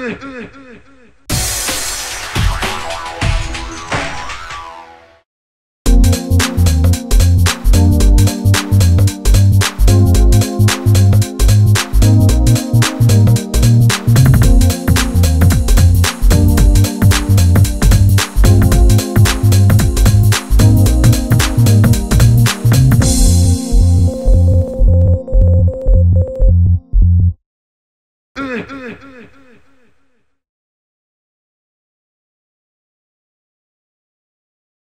çekecek.